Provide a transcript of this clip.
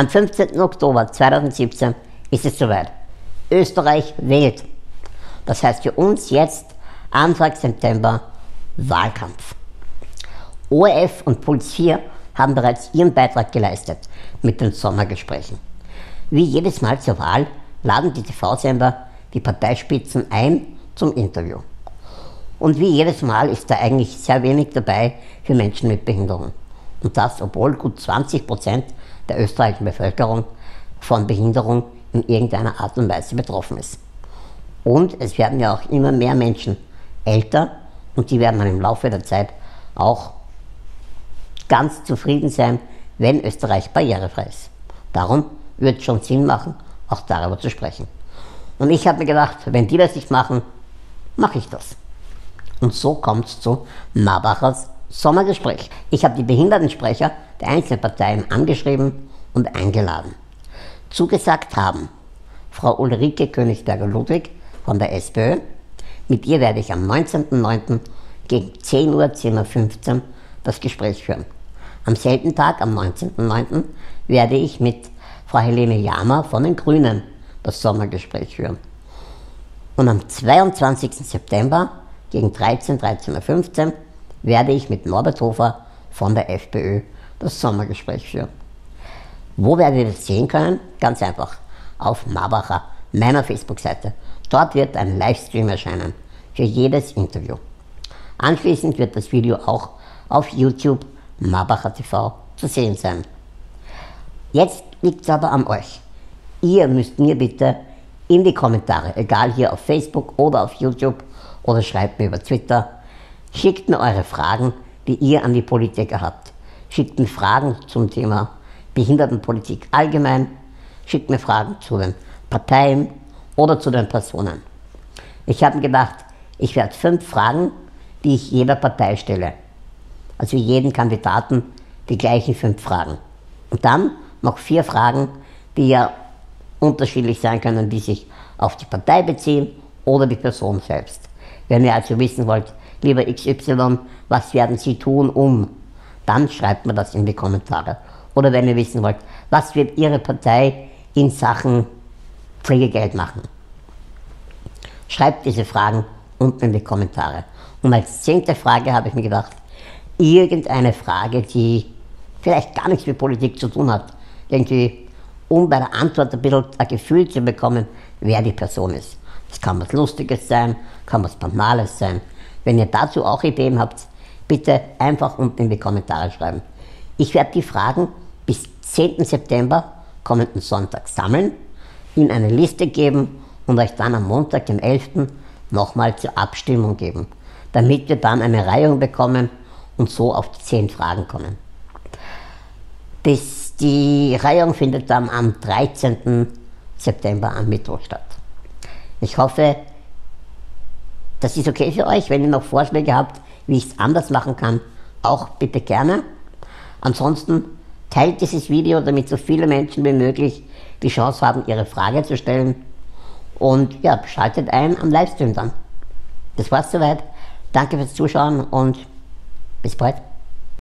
Am 15. Oktober 2017 ist es soweit. Österreich wählt. Das heißt für uns jetzt Anfang September Wahlkampf. ORF und Puls 4 haben bereits ihren Beitrag geleistet mit den Sommergesprächen. Wie jedes Mal zur Wahl laden die TV-Sender die Parteispitzen ein zum Interview. Und wie jedes Mal ist da eigentlich sehr wenig dabei für Menschen mit Behinderung. Und das, obwohl gut 20 Prozent der österreichischen Bevölkerung von Behinderung in irgendeiner Art und Weise betroffen ist. Und es werden ja auch immer mehr Menschen älter und die werden dann im Laufe der Zeit auch ganz zufrieden sein, wenn Österreich barrierefrei ist. Darum wird es schon Sinn machen, auch darüber zu sprechen. Und ich habe mir gedacht, wenn die das nicht machen, mache ich das. Und so kommt es zu Marbachers Sommergespräch. Ich habe die Behindertensprecher der einzelnen Parteien angeschrieben und eingeladen. Zugesagt haben Frau Ulrike Königsberger-Ludwig von der SPÖ. Mit ihr werde ich am 19.09. gegen 10 Uhr, 10.15 Uhr das Gespräch führen. Am selben Tag, am 19.09., werde ich mit Frau Helene Jama von den Grünen das Sommergespräch führen. Und am 22. September gegen 13, 13.15 Uhr werde ich mit Norbert Hofer von der FPÖ das Sommergespräch führen. Wo werdet ihr das sehen können? Ganz einfach. Auf Marbacher, meiner Facebook-Seite. Dort wird ein Livestream erscheinen für jedes Interview. Anschließend wird das Video auch auf YouTube Marbacher TV zu sehen sein. Jetzt liegt es aber an euch. Ihr müsst mir bitte in die Kommentare, egal hier auf Facebook oder auf YouTube oder schreibt mir über Twitter, schickt mir eure Fragen, die ihr an die Politiker habt. Schickt mir Fragen zum Thema Behindertenpolitik allgemein, schickt mir Fragen zu den Parteien oder zu den Personen. Ich habe mir gedacht, ich werde fünf Fragen, die ich jeder Partei stelle. Also jeden Kandidaten die gleichen fünf Fragen. Und dann noch vier Fragen, die ja unterschiedlich sein können, die sich auf die Partei beziehen oder die Person selbst. Wenn ihr also wissen wollt, lieber XY, was werden Sie tun, um, dann schreibt mir das in die Kommentare. Oder wenn ihr wissen wollt, was wird Ihre Partei in Sachen Pflegegeld machen? Schreibt diese Fragen unten in die Kommentare. Und als zehnte Frage habe ich mir gedacht, irgendeine Frage, die vielleicht gar nichts mit Politik zu tun hat. Irgendwie, um bei der Antwort ein bisschen ein Gefühl zu bekommen, wer die Person ist. Es kann was Lustiges sein, kann was Banales sein. Wenn ihr dazu auch Ideen habt, bitte einfach unten in die Kommentare schreiben. Ich werde die Fragen bis 10. September, kommenden Sonntag, sammeln, in eine Liste geben und euch dann am Montag, dem 11. nochmal zur Abstimmung geben, damit wir dann eine Reihung bekommen und so auf die 10 Fragen kommen. Das, die Reihung findet dann am 13. September am Mittwoch statt. Ich hoffe, das ist okay für euch. Wenn ihr noch Vorschläge habt, wie ich es anders machen kann, auch bitte gerne. Ansonsten teilt dieses Video, damit so viele Menschen wie möglich die Chance haben, ihre Frage zu stellen. Und ja, schaltet ein am Livestream dann. Das war's soweit. Danke fürs Zuschauen und bis bald.